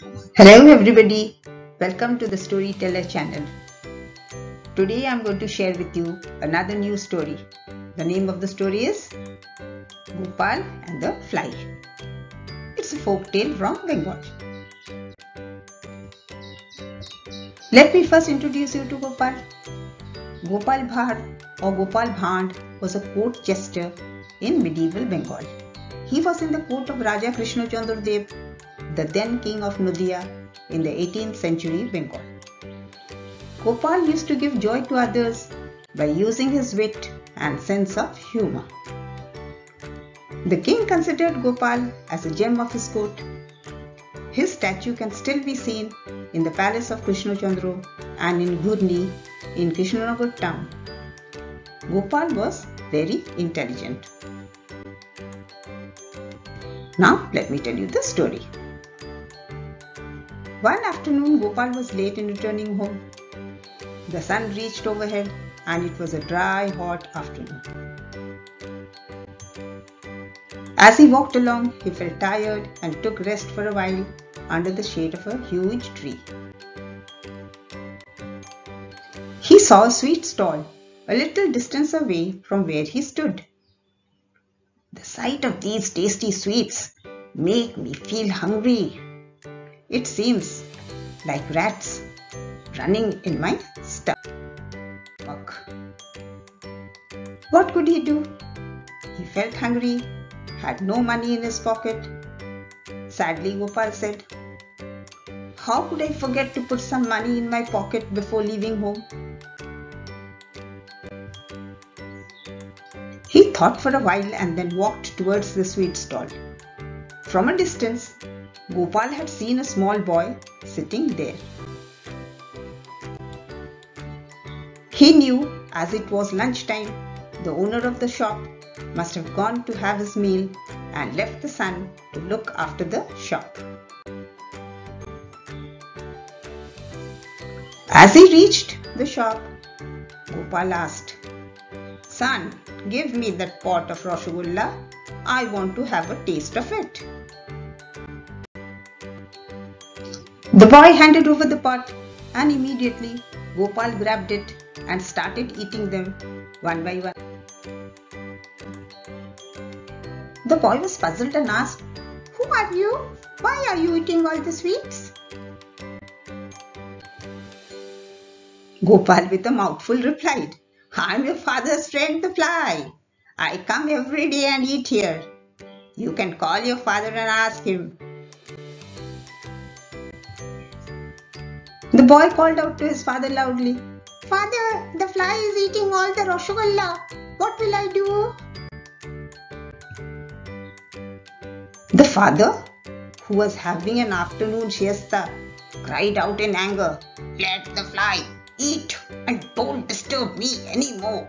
Hello everybody, welcome to the Storyteller channel. Today I'm going to share with you another new story. The name of the story is Gopal and the Fly. It's a folk tale from Bengal. Let me first introduce you to Gopal. Gopal Bhar or Gopal Bhand was a court jester in medieval Bengal. He was in the court of Raja Krishna Chandra Dev the then king of Nadia in the 18th century Bengal. Gopal used to give joy to others by using his wit and sense of humor. The king considered Gopal as a gem of his court. His statue can still be seen in the palace of Krishnachandra and in Ghurni in Krishnanagar town. Gopal was very intelligent. Now let me tell you the story. One afternoon, Gopal was late in returning home. The sun reached overhead and it was a dry, hot afternoon. As he walked along, he felt tired and took rest for a while under the shade of a huge tree. He saw a sweet stall a little distance away from where he stood. The sight of these tasty sweets make me feel hungry, it seems like rats running in my stomach. What could he do? He felt hungry, had no money in his pocket. Sadly, Gopal said, How could I forget to put some money in my pocket before leaving home? He thought for a while and then walked towards the sweet stall. From a distance, Gopal had seen a small boy sitting there. He knew as it was lunchtime, the owner of the shop must have gone to have his meal and left the son to look after the shop. As he reached the shop, Gopal asked, Son, give me that pot of Rasgulla. I want to have a taste of it. The boy handed over the pot and immediately Gopal grabbed it and started eating them one by one. The boy was puzzled and asked, Who are you? Why are you eating all the sweets? Gopal with a mouthful replied, I'm your father's friend the fly. I come every day and eat here. You can call your father and ask him boy called out to his father loudly, Father, the fly is eating all the Rasgulla. What will I do? The father, who was having an afternoon siesta, cried out in anger, Let the fly eat and don't disturb me anymore.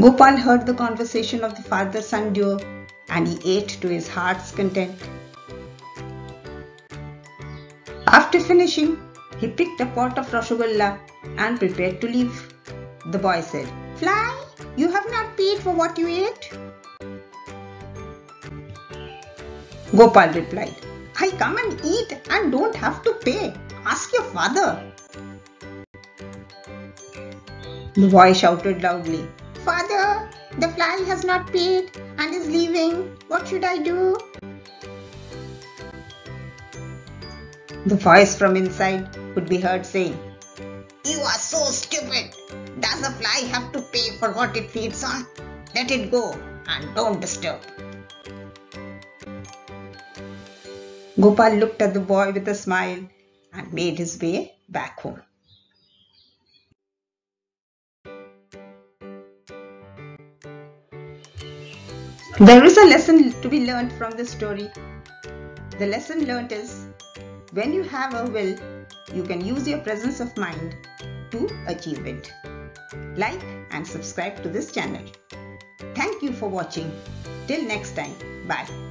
Gopal heard the conversation of the father son duo and he ate to his heart's content. After finishing, he picked a pot of Rasgulla and prepared to leave. The boy said, Fly, you have not paid for what you ate. Gopal replied, I come and eat and don't have to pay. Ask your father. The boy shouted loudly, Father, the fly has not paid and is leaving. What should I do? The voice from inside could be heard saying, You are so stupid! Does a fly have to pay for what it feeds on? Let it go and don't disturb. Gopal looked at the boy with a smile and made his way back home. There is a lesson to be learned from this story. The lesson learned is when you have a will, you can use your presence of mind to achieve it. Like and subscribe to this channel. Thank you for watching. Till next time. Bye.